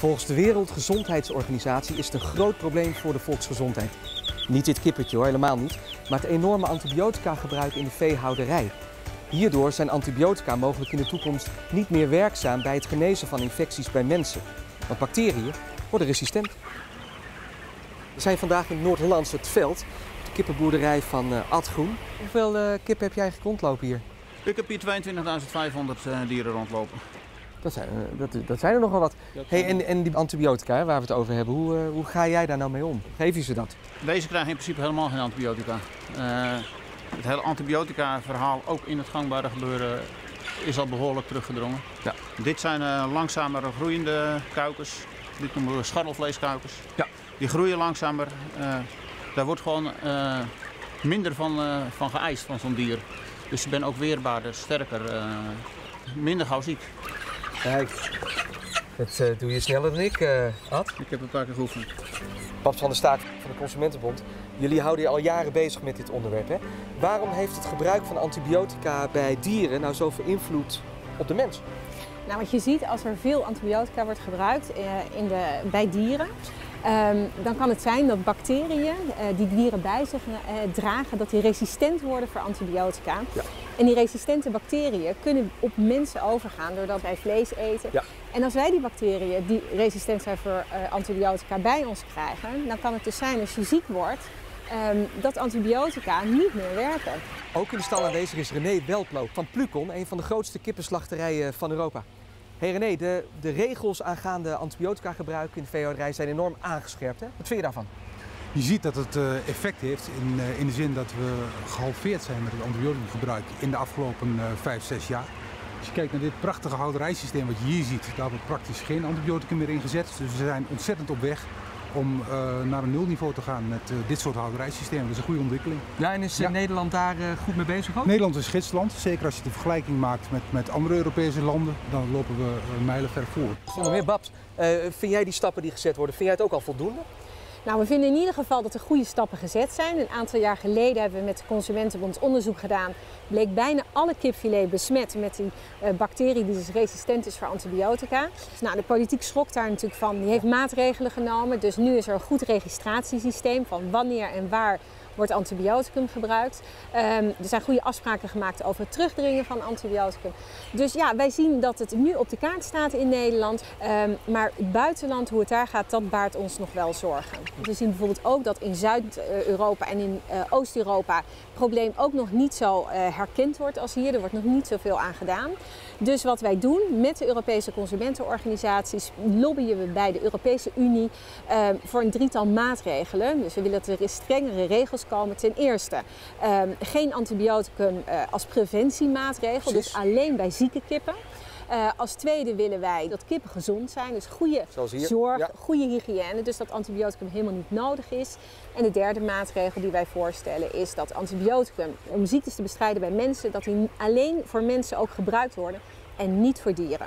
Volgens de Wereldgezondheidsorganisatie is het een groot probleem voor de volksgezondheid. Niet dit kippetje hoor, helemaal niet, maar het enorme antibiotica-gebruik in de veehouderij. Hierdoor zijn antibiotica mogelijk in de toekomst niet meer werkzaam bij het genezen van infecties bij mensen. Want bacteriën worden resistent. We zijn vandaag in Noord-Hollands het veld, de kippenboerderij van uh, Ad Groen. Hoeveel uh, kippen heb jij rondlopen hier? Ik heb hier 22.500 uh, dieren rondlopen. Dat zijn, uh, dat, dat zijn er nogal wat. Hey, en, en die antibiotica waar we het over hebben, hoe, hoe ga jij daar nou mee om? Geef je ze dat? Deze krijgen in principe helemaal geen antibiotica. het hele antibiotica-verhaal, ook in het gangbare gebeuren, is al behoorlijk teruggedrongen. Ja. Dit zijn langzamer groeiende kuikens. Dit noemen we scharrelvleeskuikens. Ja. Die groeien langzamer. daar wordt gewoon minder van, van geëist van zo'n dier. Dus je bent ook weerbaarder, sterker, minder gauw ziek. Kijk, dat uh, doe je sneller dan ik, uh, Ad. Ik heb een paar keer geoefend. Paps van de Staat van de Consumentenbond, jullie houden je al jaren bezig met dit onderwerp. Hè? Waarom heeft het gebruik van antibiotica bij dieren nou zoveel invloed op de mens? Nou, wat je ziet als er veel antibiotica wordt gebruikt in de, bij dieren, Um, dan kan het zijn dat bacteriën uh, die dieren bij zich uh, dragen, dat die resistent worden voor antibiotica. Ja. En die resistente bacteriën kunnen op mensen overgaan doordat wij vlees eten. Ja. En als wij die bacteriën die resistent zijn voor uh, antibiotica bij ons krijgen, dan kan het dus zijn als je ziek wordt, um, dat antibiotica niet meer werken. Ook in de stal aanwezig is René Welplo van Plucon, een van de grootste kippenslachterijen van Europa. Hey René, de, de regels aangaande antibiotica gebruik in de veehouderij zijn enorm aangescherpt. Hè? Wat vind je daarvan? Je ziet dat het uh, effect heeft in, uh, in de zin dat we gehalveerd zijn met het antibiotica gebruik in de afgelopen uh, 5, 6 jaar. Als je kijkt naar dit prachtige houderijsysteem wat je hier ziet, daar hebben we praktisch geen antibiotica meer in gezet. Dus we zijn ontzettend op weg om uh, naar een nulniveau te gaan met uh, dit soort houderijsystemen. Dat is een goede ontwikkeling. Ja, en is ja. Nederland daar uh, goed mee bezig ook? Nederland is gidsland. Zeker als je de vergelijking maakt met, met andere Europese landen, dan lopen we mijlen ver voor. Zonder meer, Babs, vind jij die stappen die gezet worden, vind jij het ook al voldoende? Nou, we vinden in ieder geval dat er goede stappen gezet zijn. Een aantal jaar geleden hebben we met de Consumentenbond onderzoek gedaan. Bleek bijna alle kipfilet besmet met die uh, bacterie die dus resistent is voor antibiotica. Nou, de politiek schrok daar natuurlijk van. Die heeft maatregelen genomen. Dus nu is er een goed registratiesysteem van wanneer en waar wordt antibioticum gebruikt. Um, er zijn goede afspraken gemaakt over het terugdringen van antibioticum. Dus ja, wij zien dat het nu op de kaart staat in Nederland. Um, maar het buitenland, hoe het daar gaat, dat baart ons nog wel zorgen. We zien bijvoorbeeld ook dat in Zuid-Europa en in uh, Oost-Europa het probleem ook nog niet zo uh, herkend wordt als hier. Er wordt nog niet zoveel aan gedaan. Dus wat wij doen met de Europese consumentenorganisaties, lobbyen we bij de Europese Unie uh, voor een drietal maatregelen. Dus we willen dat er strengere regels komen. Ten eerste uh, geen antibioticum uh, als preventiemaatregel, dus alleen bij zieke kippen. Uh, als tweede willen wij dat kippen gezond zijn, dus goede zorg, ja. goede hygiëne, dus dat antibioticum helemaal niet nodig is. En de derde maatregel die wij voorstellen is dat antibioticum om ziektes te bestrijden bij mensen, dat die alleen voor mensen ook gebruikt worden en niet voor dieren.